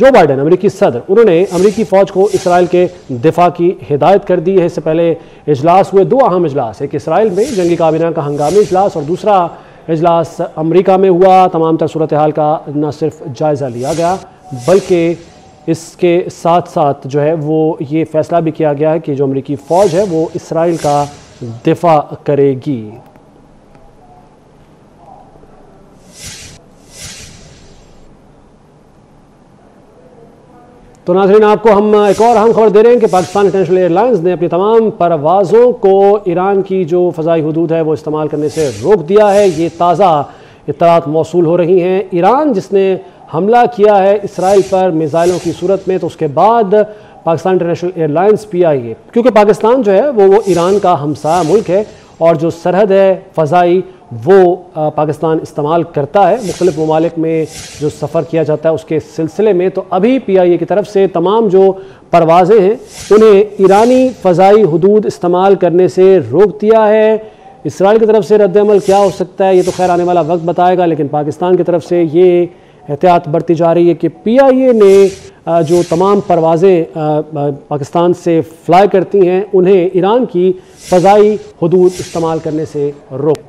जो बाइडन, अमेरिकी सदर, उन्होंने अमेरिकी फ़ौज को इसराइल के दिफा की हिदायत कर दी है। इससे पहले इजलास हुए दो अहम इजलास, एक इसराइल में जंगी काबीना का हंगामी इजलास और दूसरा इजलास अमरीका में हुआ। तमाम तर सूरत हाल का न सिर्फ़ जायज़ा लिया गया, बल्कि इसके साथ साथ जो है वो ये फैसला भी किया गया है कि जो अमरीकी फ़ौज है वो इसराइल का दिफा करेगी। तो नाजरीन, आपको हम, एक और अहम खबर दे रहे हैं कि पाकिस्तान इंटरनेशनल एयरलाइंस ने अपनी तमाम परवाज़ों को ईरान की जो फ़जाई हदूद है वो इस्तेमाल करने से रोक दिया है। ये ताज़ा इतलात मौसू हो रही हैं। ईरान, जिसने हमला किया है इसराइल पर मिज़ाइलों की सूरत में तो उसके बाद Pakistan international airlines P I A क्योंकि पाकिस्तान जो है, वो वो ईरान का हमसाया मुल्क है और जो सरहद है फ़जाई वो पाकिस्तान इस्तेमाल करता है, मुख्तलिफ़ ममालिक में जो सफ़र किया जाता है उसके सिलसिले में तो अभी पी आई ए की तरफ़ से तमाम जो परवाज़ें हैं, उन्हें ईरानी फ़जाई हदूद इस्तेमाल करने से रोक दिया है। इसराइल की तरफ़ से रद्दमल क्या हो सकता है, ये तो खैर आने वाला वक्त बताएगा, लेकिन पाकिस्तान की तरफ़ से ये एहतियात बरती जा रही है कि पी आई ए ने जो तमाम परवाज़ें पाकिस्तान से फ्लाई करती हैं, उन्हें ईरान की फ़जाई हदूद इस्तेमाल करने से रोक